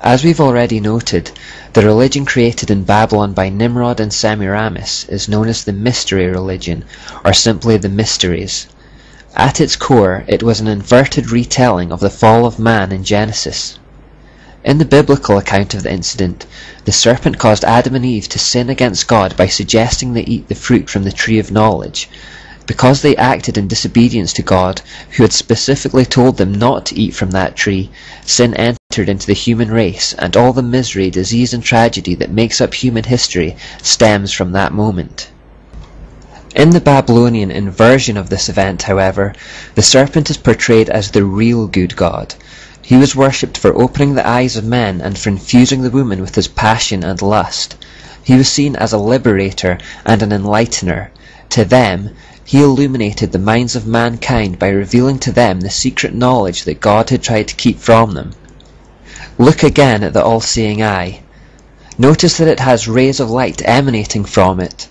As we've already noted, the religion created in Babylon by Nimrod and Semiramis is known as the Mystery Religion, or simply the Mysteries. At its core, it was an inverted retelling of the fall of man in Genesis. In the biblical account of the incident, the serpent caused Adam and Eve to sin against God by suggesting they eat the fruit from the tree of knowledge. Because they acted in disobedience to God, who had specifically told them not to eat from that tree, sin entered into the human race, and all the misery, disease, and tragedy that makes up human history stems from that moment. In the Babylonian inversion of this event, however, the serpent is portrayed as the real good God. He was worshipped for opening the eyes of men and for infusing the woman with his passion and lust. He was seen as a liberator and an enlightener. To them, he illuminated the minds of mankind by revealing to them the secret knowledge that God had tried to keep from them. Look again at the all-seeing eye. Notice that it has rays of light emanating from it.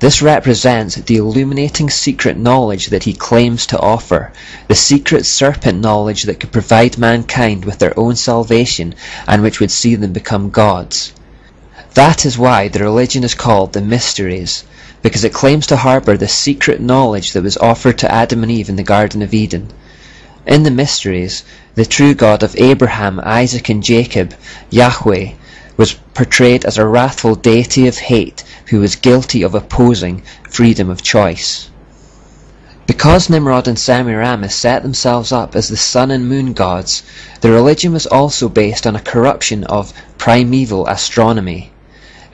This represents the illuminating secret knowledge that he claims to offer, the secret serpent knowledge that could provide mankind with their own salvation and which would see them become gods. That is why the religion is called the Mysteries, because it claims to harbour the secret knowledge that was offered to Adam and Eve in the Garden of Eden. In the Mysteries, the true God of Abraham, Isaac and Jacob, Yahweh, was portrayed as a wrathful deity of hate who was guilty of opposing freedom of choice. Because Nimrod and Semiramis set themselves up as the sun and moon gods, the religion was also based on a corruption of primeval astronomy.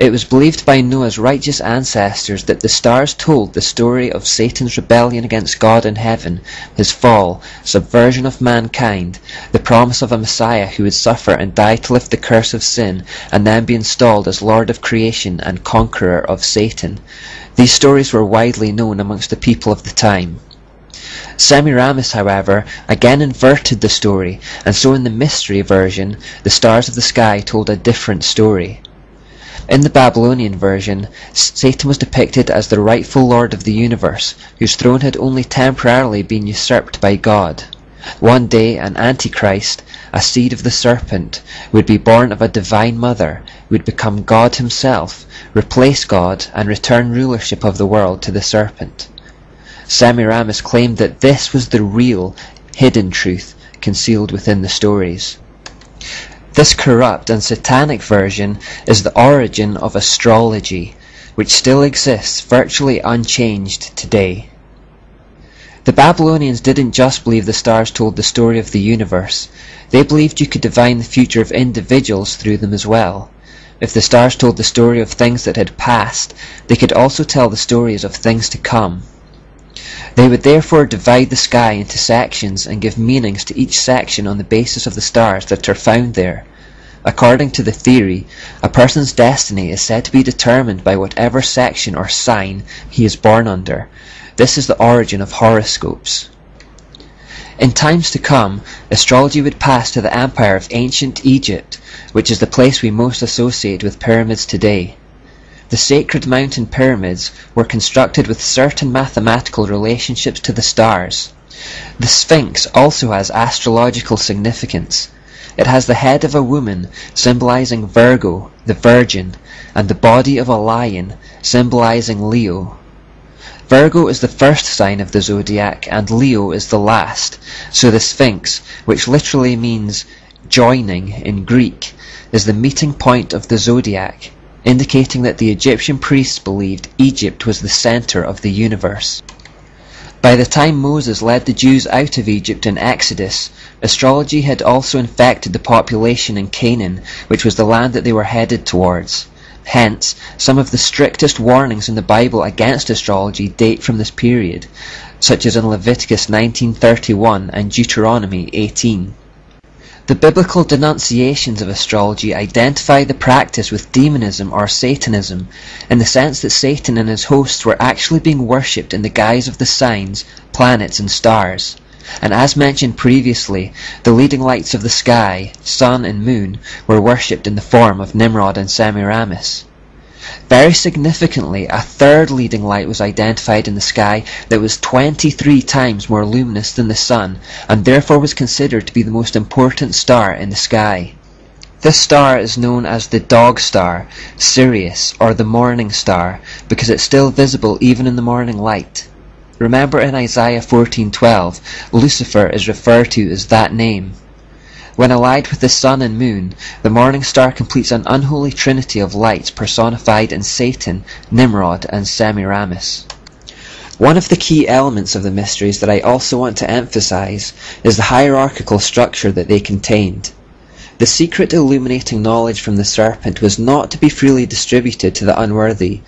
It was believed by Noah's righteous ancestors that the stars told the story of Satan's rebellion against God in heaven, his fall, subversion of mankind, the promise of a Messiah who would suffer and die to lift the curse of sin, and then be installed as Lord of creation and conqueror of Satan. These stories were widely known amongst the people of the time. Semiramis, however, again inverted the story, and so in the mystery version, the stars of the sky told a different story. In the Babylonian version, Satan was depicted as the rightful lord of the universe, whose throne had only temporarily been usurped by God. One day an Antichrist, a seed of the serpent, would be born of a divine mother, would become God himself, replace God, and return rulership of the world to the serpent. Semiramis claimed that this was the real, hidden truth concealed within the stories. This corrupt and satanic version is the origin of astrology, which still exists virtually unchanged today. The Babylonians didn't just believe the stars told the story of the universe, they believed you could divine the future of individuals through them as well. If the stars told the story of things that had passed, they could also tell the stories of things to come. They would therefore divide the sky into sections and give meanings to each section on the basis of the stars that are found there. According to the theory, a person's destiny is said to be determined by whatever section or sign he is born under. This is the origin of horoscopes. In times to come, astrology would pass to the empire of ancient Egypt, which is the place we most associate with pyramids today. The sacred mountain pyramids were constructed with certain mathematical relationships to the stars. The Sphinx also has astrological significance. It has the head of a woman, symbolizing Virgo, the Virgin, and the body of a lion, symbolizing Leo. Virgo is the first sign of the zodiac and Leo is the last, so the Sphinx, which literally means joining in Greek, is the meeting point of the zodiac indicating that the Egyptian priests believed Egypt was the center of the universe. By the time Moses led the Jews out of Egypt in Exodus, astrology had also infected the population in Canaan, which was the land that they were headed towards. Hence, some of the strictest warnings in the Bible against astrology date from this period, such as in Leviticus 19:31 and Deuteronomy 18. The biblical denunciations of astrology identify the practice with demonism or Satanism, in the sense that Satan and his hosts were actually being worshipped in the guise of the signs, planets, and stars. And as mentioned previously, the leading lights of the sky, sun and moon, were worshipped in the form of Nimrod and Semiramis. Very significantly, a third leading light was identified in the sky that was 23 times more luminous than the sun, and therefore was considered to be the most important star in the sky. This star is known as the Dog Star, Sirius, or the Morning Star, because it's still visible even in the morning light. Remember in Isaiah 14:12, Lucifer is referred to as that name. When allied with the sun and moon, the morning star completes an unholy trinity of lights personified in Satan, Nimrod, and Semiramis. One of the key elements of the mysteries that I also want to emphasize is the hierarchical structure that they contained. The secret illuminating knowledge from the serpent was not to be freely distributed to the unworthy.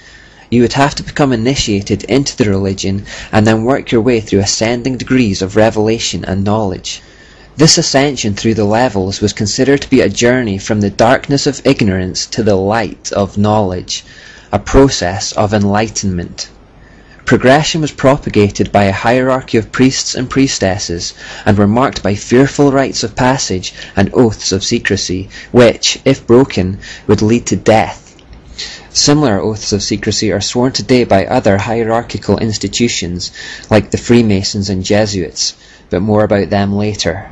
You would have to become initiated into the religion and then work your way through ascending degrees of revelation and knowledge. This ascension through the levels was considered to be a journey from the darkness of ignorance to the light of knowledge, a process of enlightenment. Progression was propagated by a hierarchy of priests and priestesses, and were marked by fearful rites of passage and oaths of secrecy, which, if broken, would lead to death. Similar oaths of secrecy are sworn today by other hierarchical institutions, like the Freemasons and Jesuits, but more about them later.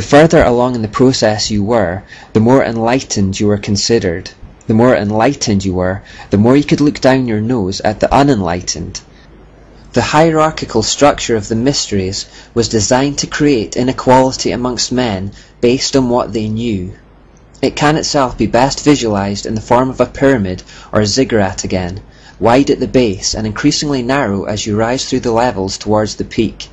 The further along in the process you were, the more enlightened you were considered. The more enlightened you were, the more you could look down your nose at the unenlightened. The hierarchical structure of the mysteries was designed to create inequality amongst men based on what they knew. It can itself be best visualized in the form of a pyramid or a ziggurat again, wide at the base and increasingly narrow as you rise through the levels towards the peak.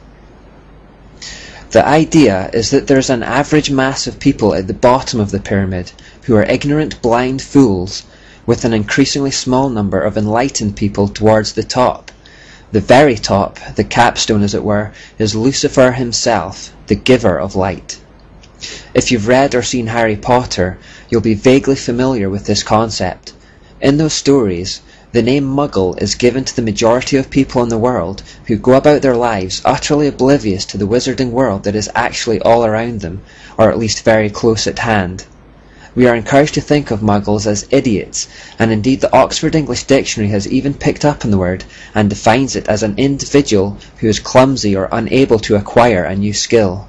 The idea is that there's an average mass of people at the bottom of the pyramid who are ignorant blind fools, with an increasingly small number of enlightened people towards the top. The very top, the capstone as it were, is Lucifer himself, the giver of light. If you've read or seen Harry Potter, you'll be vaguely familiar with this concept. In those stories, the name Muggle is given to the majority of people in the world who go about their lives utterly oblivious to the wizarding world that is actually all around them, or at least very close at hand. We are encouraged to think of Muggles as idiots, and indeed the Oxford English Dictionary has even picked up on the word and defines it as an individual who is clumsy or unable to acquire a new skill.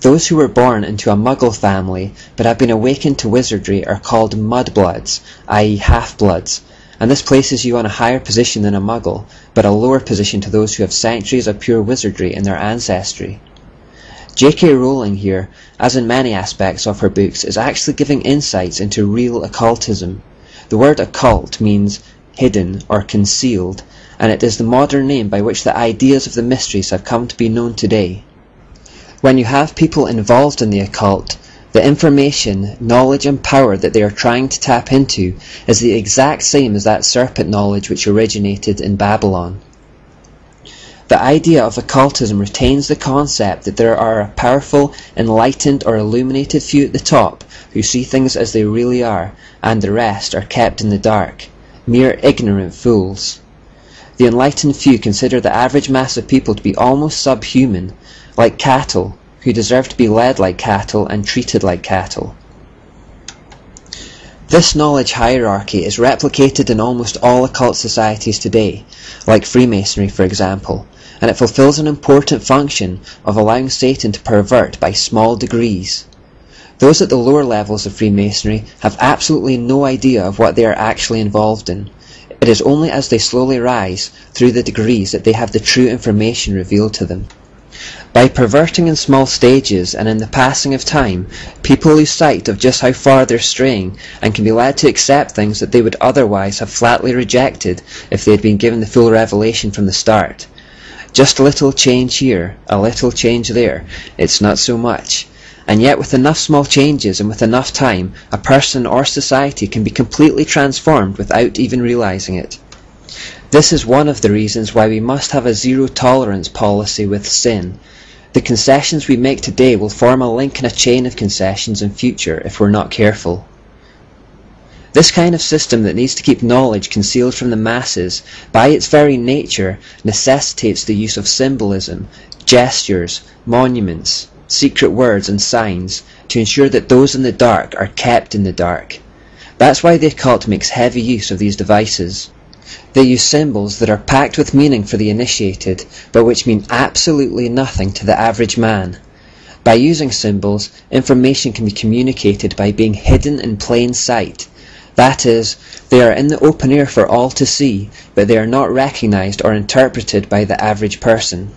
Those who were born into a Muggle family but have been awakened to wizardry are called mudbloods, i.e. half-bloods, and this places you on a higher position than a muggle, but a lower position to those who have centuries of pure wizardry in their ancestry. J.K. Rowling here, as in many aspects of her books, is actually giving insights into real occultism. The word occult means hidden or concealed, and it is the modern name by which the ideas of the mysteries have come to be known today. When you have people involved in the occult, the information, knowledge and power that they are trying to tap into is the exact same as that serpent knowledge which originated in Babylon. The idea of occultism retains the concept that there are a powerful, enlightened or illuminated few at the top who see things as they really are, and the rest are kept in the dark, mere ignorant fools. The enlightened few consider the average mass of people to be almost subhuman, like cattle, who deserve to be led like cattle and treated like cattle. This knowledge hierarchy is replicated in almost all occult societies today, like Freemasonry for example, and it fulfills an important function of allowing Satan to pervert by small degrees. Those at the lower levels of Freemasonry have absolutely no idea of what they are actually involved in. It is only as they slowly rise through the degrees that they have the true information revealed to them. By perverting in small stages and in the passing of time, people lose sight of just how far they're straying and can be led to accept things that they would otherwise have flatly rejected if they had been given the full revelation from the start. Just a little change here, a little change there, it's not so much. And yet with enough small changes and with enough time, a person or society can be completely transformed without even realizing it. This is one of the reasons why we must have a zero tolerance policy with sin. The concessions we make today will form a link in a chain of concessions in future if we're not careful. This kind of system that needs to keep knowledge concealed from the masses, by its very nature, necessitates the use of symbolism, gestures, monuments, secret words and signs to ensure that those in the dark are kept in the dark. That's why the occult makes heavy use of these devices. They use symbols that are packed with meaning for the initiated, but which mean absolutely nothing to the average man. By using symbols, information can be communicated by being hidden in plain sight. That is, they are in the open air for all to see, but they are not recognized or interpreted by the average person.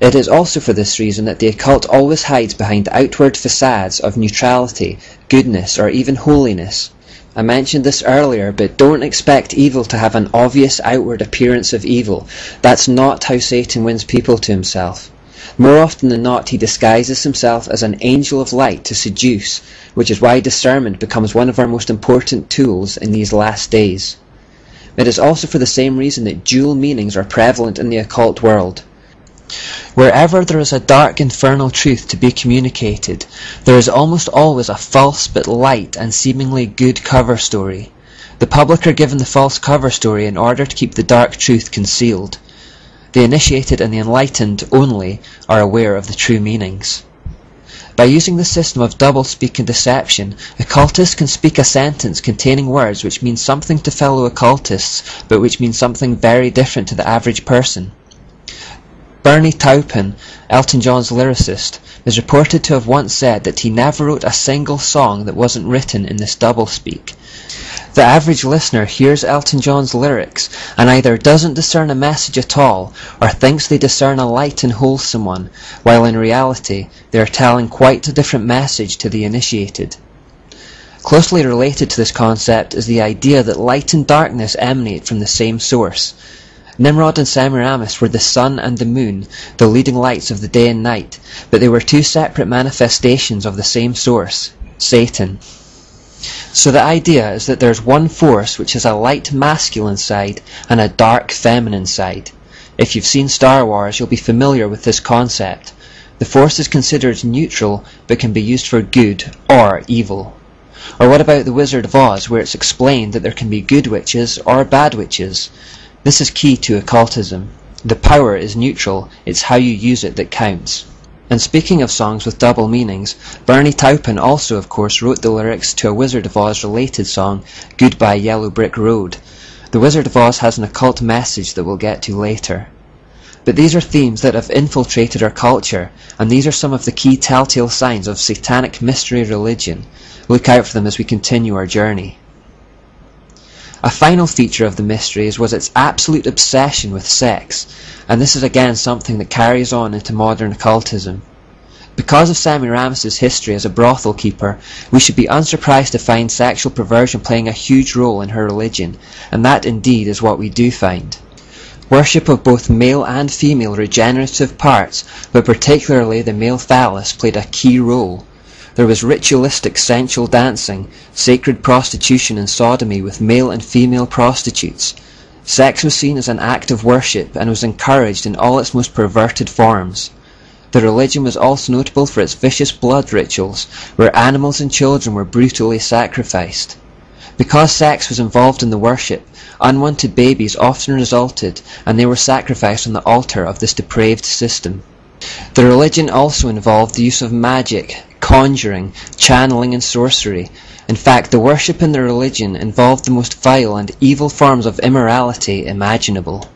It is also for this reason that the occult always hides behind outward facades of neutrality, goodness, or even holiness. I mentioned this earlier, but don't expect evil to have an obvious outward appearance of evil. That's not how Satan wins people to himself. More often than not, he disguises himself as an angel of light to seduce, which is why discernment becomes one of our most important tools in these last days. It is also for the same reason that dual meanings are prevalent in the occult world. Wherever there is a dark infernal truth to be communicated, there is almost always a false but light and seemingly good cover story. The public are given the false cover story in order to keep the dark truth concealed. The initiated and the enlightened only are aware of the true meanings. By using the system of doublespeak and deception, occultists can speak a sentence containing words which mean something to fellow occultists, but which mean something very different to the average person. Bernie Taupin, Elton John's lyricist, is reported to have once said that he never wrote a single song that wasn't written in this doublespeak. The average listener hears Elton John's lyrics and either doesn't discern a message at all or thinks they discern a light and wholesome one, while in reality they are telling quite a different message to the initiated. Closely related to this concept is the idea that light and darkness emanate from the same source. Nimrod and Semiramis were the sun and the moon, the leading lights of the day and night, but they were two separate manifestations of the same source, Satan. So the idea is that there's one force which has a light masculine side and a dark feminine side. If you've seen Star Wars, you'll be familiar with this concept. The force is considered neutral, but can be used for good or evil. Or what about the Wizard of Oz, where it's explained that there can be good witches or bad witches? This is key to occultism. The power is neutral, it's how you use it that counts. And speaking of songs with double meanings, Bernie Taupin also of course wrote the lyrics to a Wizard of Oz related song, Goodbye Yellow Brick Road. The Wizard of Oz has an occult message that we'll get to later. But these are themes that have infiltrated our culture, and these are some of the key telltale signs of satanic mystery religion. Look out for them as we continue our journey. A final feature of the mysteries was its absolute obsession with sex, and this is again something that carries on into modern occultism. Because of Semiramis's history as a brothel keeper, we should be unsurprised to find sexual perversion playing a huge role in her religion, and that indeed is what we do find. Worship of both male and female regenerative parts, but particularly the male phallus, played a key role. There was ritualistic sensual dancing, sacred prostitution and sodomy with male and female prostitutes. Sex was seen as an act of worship and was encouraged in all its most perverted forms. The religion was also notable for its vicious blood rituals, where animals and children were brutally sacrificed. Because sex was involved in the worship, unwanted babies often resulted and they were sacrificed on the altar of this depraved system. The religion also involved the use of magic, conjuring, channeling and sorcery. In fact, the worship in the religion involved the most vile and evil forms of immorality imaginable.